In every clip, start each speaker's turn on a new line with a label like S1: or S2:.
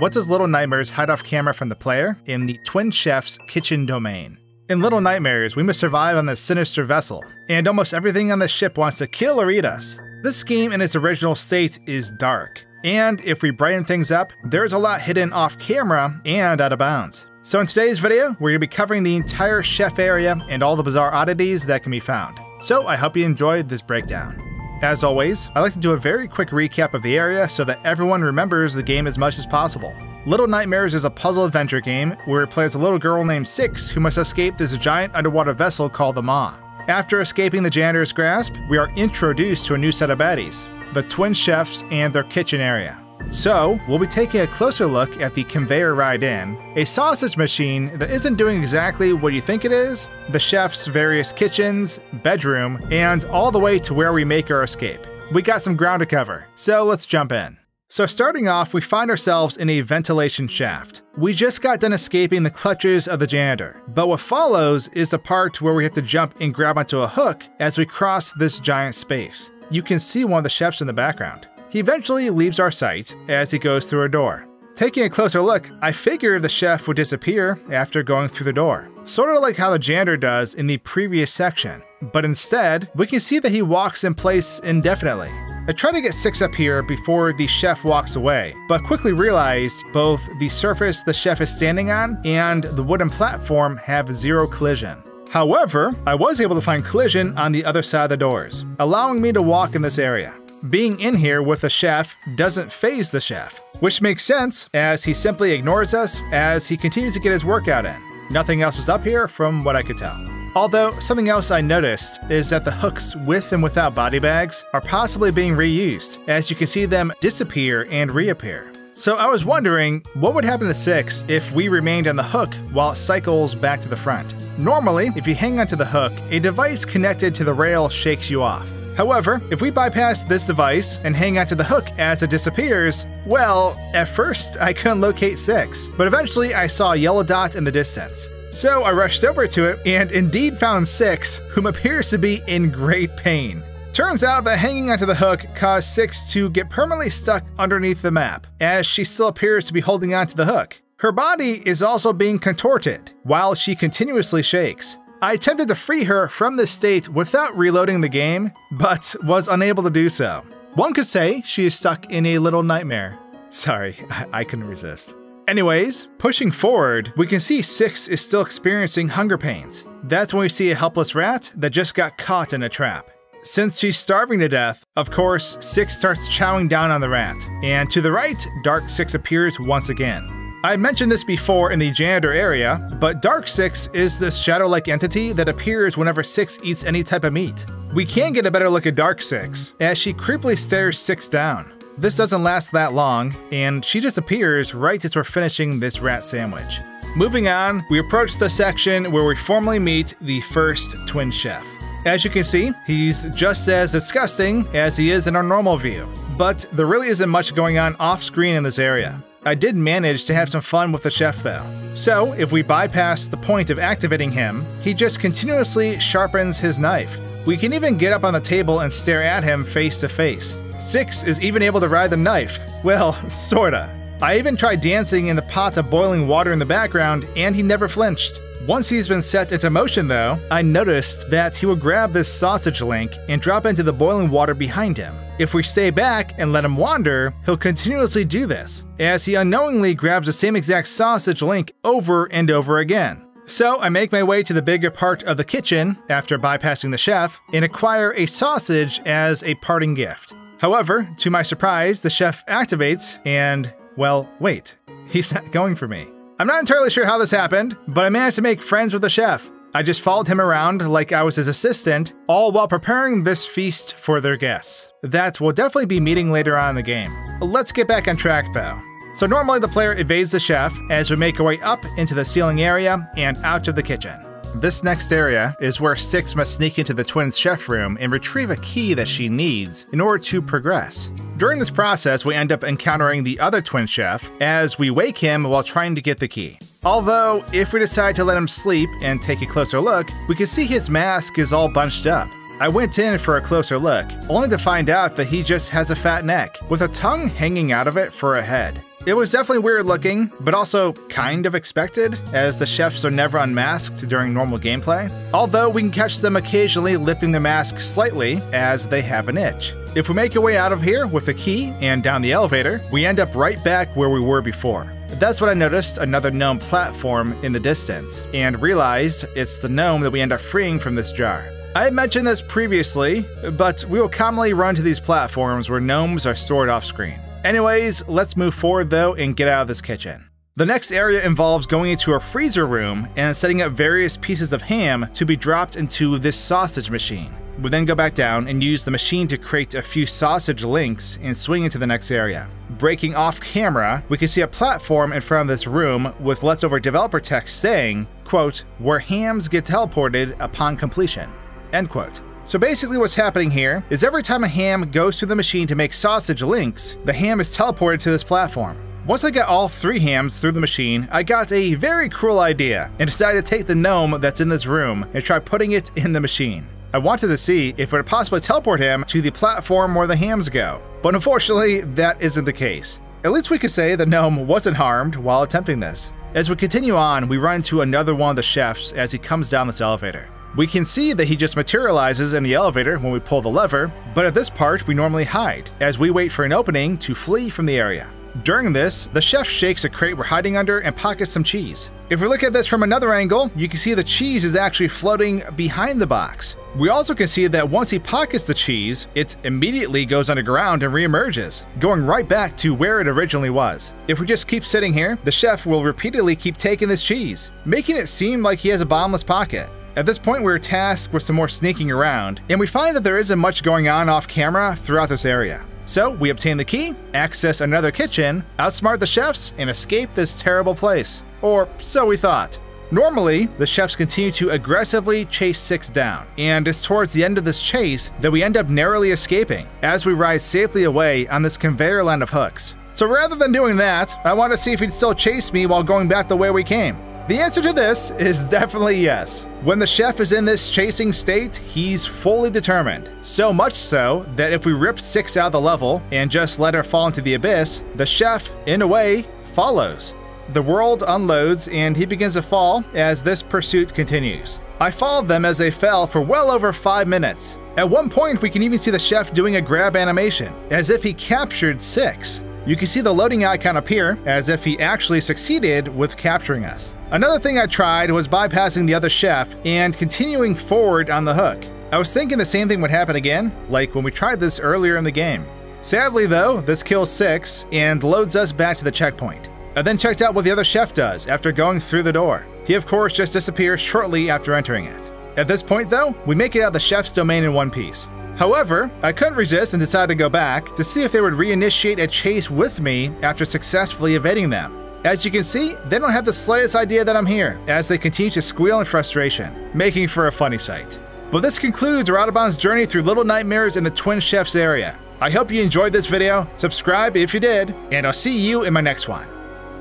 S1: what does Little Nightmares hide off camera from the player in the Twin Chef's kitchen domain? In Little Nightmares, we must survive on this sinister vessel, and almost everything on the ship wants to kill or eat us. This game in its original state is dark, and if we brighten things up, there's a lot hidden off camera and out of bounds. So in today's video, we're going to be covering the entire chef area and all the bizarre oddities that can be found. So I hope you enjoyed this breakdown. As always, I like to do a very quick recap of the area so that everyone remembers the game as much as possible. Little Nightmares is a puzzle adventure game where it plays a little girl named Six who must escape this giant underwater vessel called the Maw. After escaping the janitor's grasp, we are introduced to a new set of baddies, the twin chefs and their kitchen area. So, we'll be taking a closer look at the conveyor ride in, a sausage machine that isn't doing exactly what you think it is, the chef's various kitchens, bedroom, and all the way to where we make our escape. We got some ground to cover, so let's jump in. So starting off, we find ourselves in a ventilation shaft. We just got done escaping the clutches of the janitor, but what follows is the part where we have to jump and grab onto a hook as we cross this giant space. You can see one of the chefs in the background. He eventually leaves our sight as he goes through a door. Taking a closer look, I figured the chef would disappear after going through the door, sort of like how the janitor does in the previous section. But instead, we can see that he walks in place indefinitely. I tried to get six up here before the chef walks away, but quickly realized both the surface the chef is standing on and the wooden platform have zero collision. However, I was able to find collision on the other side of the doors, allowing me to walk in this area. Being in here with the chef doesn't faze the chef, which makes sense as he simply ignores us as he continues to get his workout in. Nothing else is up here from what I could tell. Although, something else I noticed is that the hooks with and without body bags are possibly being reused, as you can see them disappear and reappear. So I was wondering, what would happen to 6 if we remained on the hook while it cycles back to the front? Normally, if you hang onto the hook, a device connected to the rail shakes you off. However, if we bypass this device and hang onto the hook as it disappears, well, at first I couldn't locate 6, but eventually I saw a yellow dot in the distance. So I rushed over to it and indeed found 6, whom appears to be in great pain. Turns out that hanging onto the hook caused 6 to get permanently stuck underneath the map, as she still appears to be holding onto the hook. Her body is also being contorted, while she continuously shakes. I attempted to free her from this state without reloading the game, but was unable to do so. One could say she is stuck in a little nightmare. Sorry, I, I couldn't resist. Anyways, pushing forward, we can see Six is still experiencing hunger pains. That's when we see a helpless rat that just got caught in a trap. Since she's starving to death, of course, Six starts chowing down on the rat, and to the right, Dark Six appears once again. I mentioned this before in the janitor area, but Dark Six is this shadow-like entity that appears whenever Six eats any type of meat. We can get a better look at Dark Six, as she creepily stares Six down. This doesn't last that long, and she disappears right as we're finishing this rat sandwich. Moving on, we approach the section where we formally meet the first twin chef. As you can see, he's just as disgusting as he is in our normal view, but there really isn't much going on off screen in this area. I did manage to have some fun with the chef though. So, if we bypass the point of activating him, he just continuously sharpens his knife. We can even get up on the table and stare at him face to face. Six is even able to ride the knife. Well, sorta. I even tried dancing in the pot of boiling water in the background, and he never flinched. Once he's been set into motion, though, I noticed that he would grab this sausage link and drop into the boiling water behind him. If we stay back and let him wander, he'll continuously do this, as he unknowingly grabs the same exact sausage link over and over again. So I make my way to the bigger part of the kitchen after bypassing the chef and acquire a sausage as a parting gift. However, to my surprise, the chef activates and, well, wait, he's not going for me. I'm not entirely sure how this happened, but I managed to make friends with the chef. I just followed him around like I was his assistant, all while preparing this feast for their guests. That we'll definitely be meeting later on in the game. Let's get back on track though. So normally the player evades the chef as we make our way up into the ceiling area and out of the kitchen. This next area is where Six must sneak into the twins' chef room and retrieve a key that she needs in order to progress. During this process, we end up encountering the other twin chef as we wake him while trying to get the key. Although, if we decide to let him sleep and take a closer look, we can see his mask is all bunched up. I went in for a closer look, only to find out that he just has a fat neck, with a tongue hanging out of it for a head. It was definitely weird looking, but also kind of expected, as the chefs are never unmasked during normal gameplay, although we can catch them occasionally lifting the mask slightly as they have an itch. If we make our way out of here with the key and down the elevator, we end up right back where we were before. That's when I noticed another gnome platform in the distance, and realized it's the gnome that we end up freeing from this jar. I had mentioned this previously, but we will commonly run to these platforms where gnomes are stored off screen. Anyways, let's move forward though and get out of this kitchen. The next area involves going into a freezer room and setting up various pieces of ham to be dropped into this sausage machine. We then go back down and use the machine to create a few sausage links and swing into the next area. Breaking off camera, we can see a platform in front of this room with leftover developer text saying, quote, where hams get teleported upon completion, end quote. So basically what's happening here is every time a ham goes through the machine to make sausage links, the ham is teleported to this platform. Once I got all three hams through the machine, I got a very cruel idea and decided to take the gnome that's in this room and try putting it in the machine. I wanted to see if it would possibly teleport him to the platform where the hams go, but unfortunately, that isn't the case. At least we could say the gnome wasn't harmed while attempting this. As we continue on, we run into another one of the chefs as he comes down this elevator. We can see that he just materializes in the elevator when we pull the lever, but at this part we normally hide, as we wait for an opening to flee from the area. During this, the chef shakes a crate we're hiding under and pockets some cheese. If we look at this from another angle, you can see the cheese is actually floating behind the box. We also can see that once he pockets the cheese, it immediately goes underground and reemerges, going right back to where it originally was. If we just keep sitting here, the chef will repeatedly keep taking this cheese, making it seem like he has a bottomless pocket. At this point, we're tasked with some more sneaking around, and we find that there isn't much going on off camera throughout this area. So we obtain the key, access another kitchen, outsmart the chefs, and escape this terrible place. Or so we thought. Normally, the chefs continue to aggressively chase Six down, and it's towards the end of this chase that we end up narrowly escaping, as we ride safely away on this conveyor line of hooks. So rather than doing that, I want to see if he'd still chase me while going back the way we came. The answer to this is definitely yes. When the chef is in this chasing state, he's fully determined. So much so that if we rip Six out of the level and just let her fall into the abyss, the chef, in a way, follows. The world unloads and he begins to fall as this pursuit continues. I followed them as they fell for well over 5 minutes. At one point, we can even see the chef doing a grab animation, as if he captured Six. You can see the loading icon appear as if he actually succeeded with capturing us. Another thing I tried was bypassing the other chef and continuing forward on the hook. I was thinking the same thing would happen again, like when we tried this earlier in the game. Sadly though, this kills 6 and loads us back to the checkpoint. I then checked out what the other chef does after going through the door. He of course just disappears shortly after entering it. At this point though, we make it out of the chef's domain in one piece. However, I couldn't resist and decided to go back to see if they would reinitiate a chase with me after successfully evading them. As you can see, they don't have the slightest idea that I'm here, as they continue to squeal in frustration, making for a funny sight. But this concludes our journey through Little Nightmares in the Twin Chefs area. I hope you enjoyed this video, subscribe if you did, and I'll see you in my next one.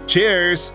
S1: Cheers!